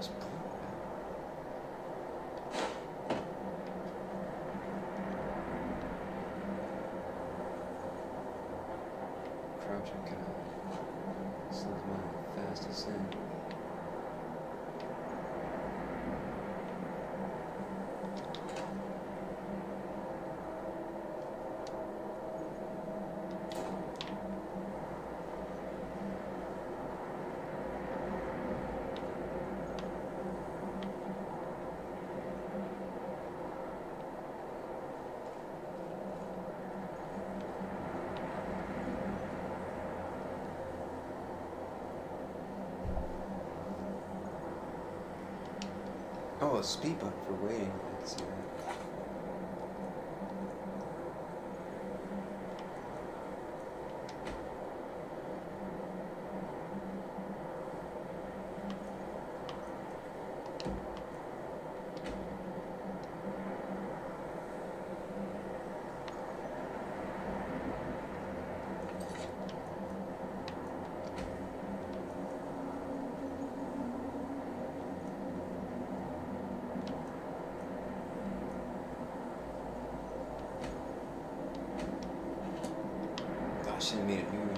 Crouching cow. This is my fastest in. Oh, speed bump for waiting. Made it new.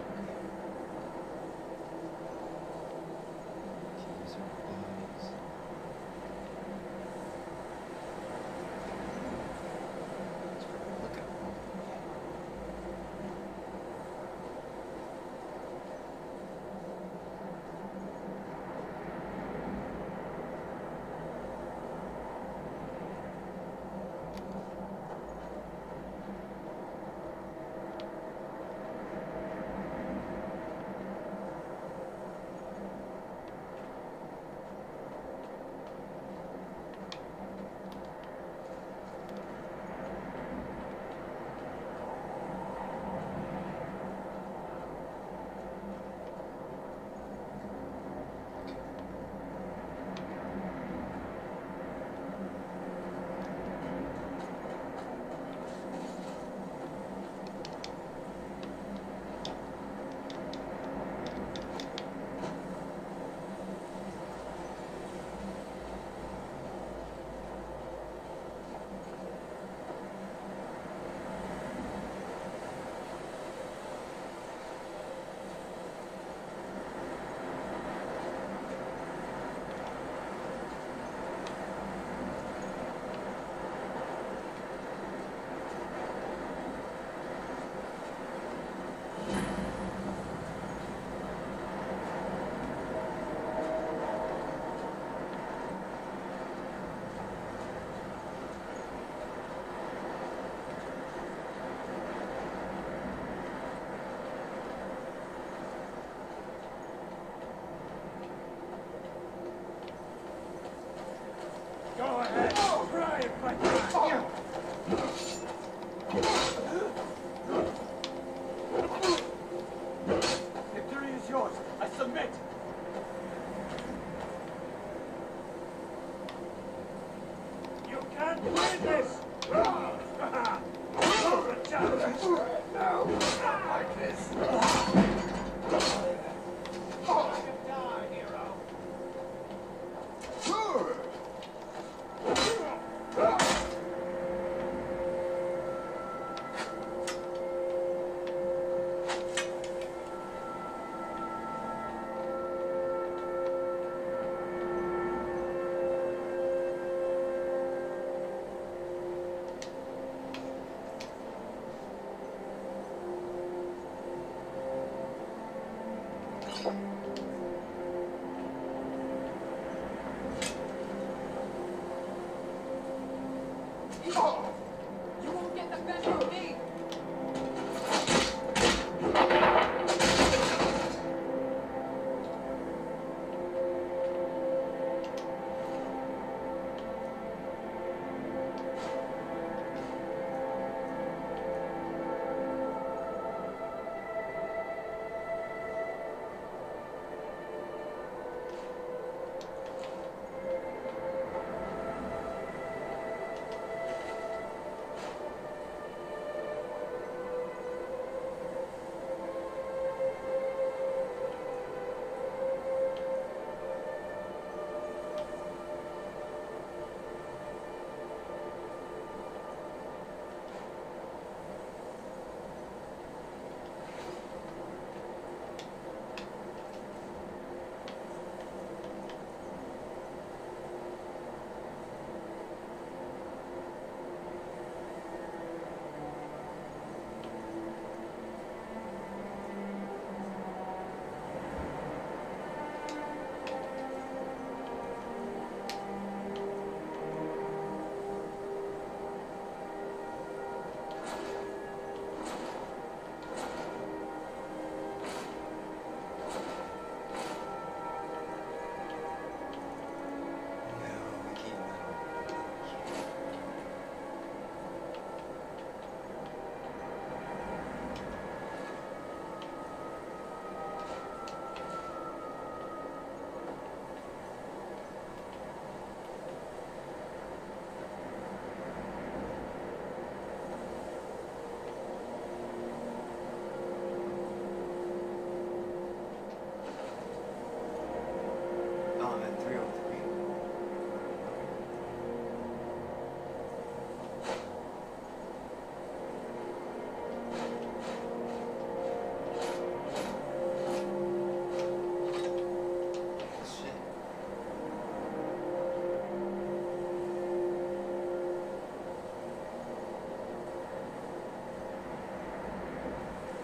Go ahead. Try it, but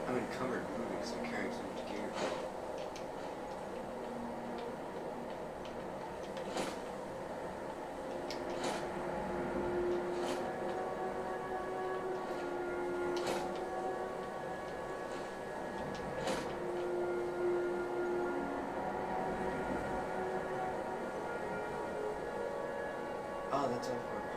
I'm encumbered because I'm carrying so much gear. Oh, ah, that's all for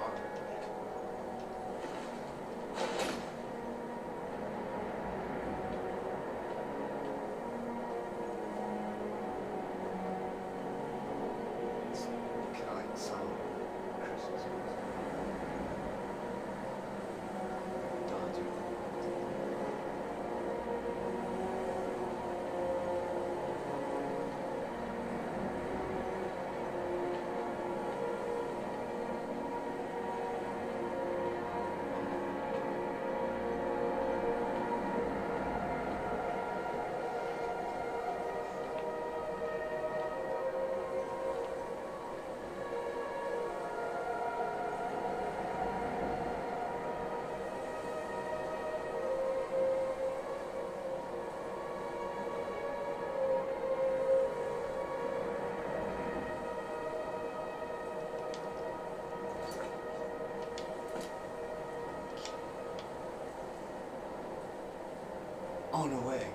Oh, no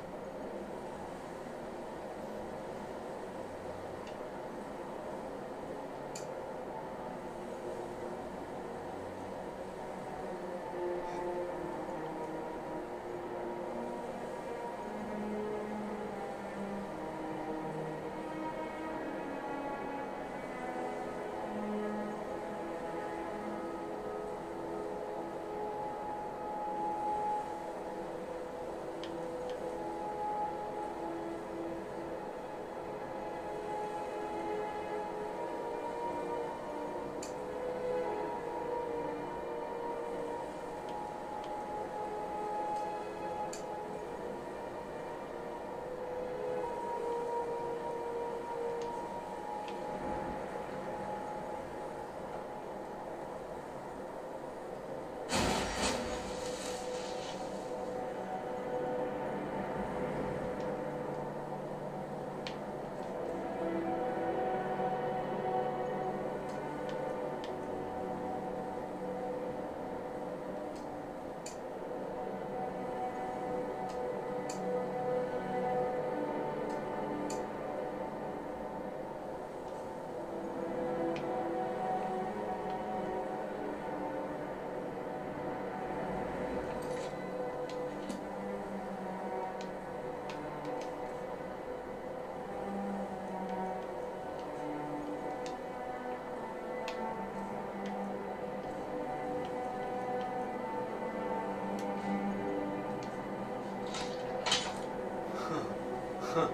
哼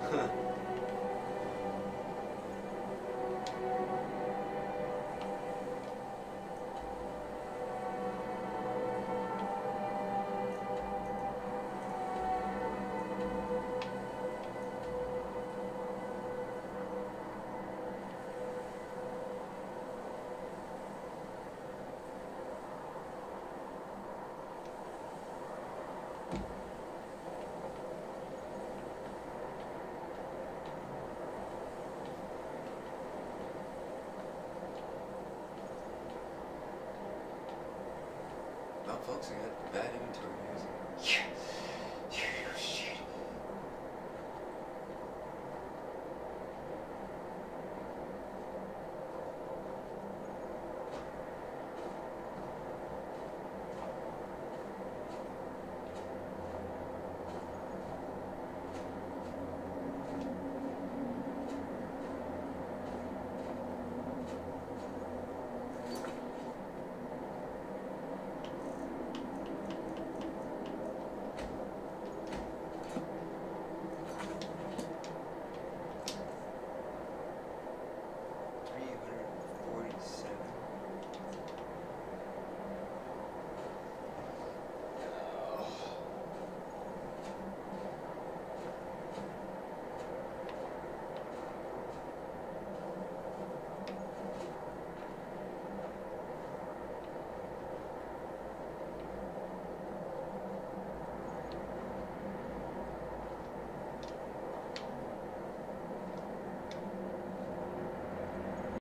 哼 I got bad inventory.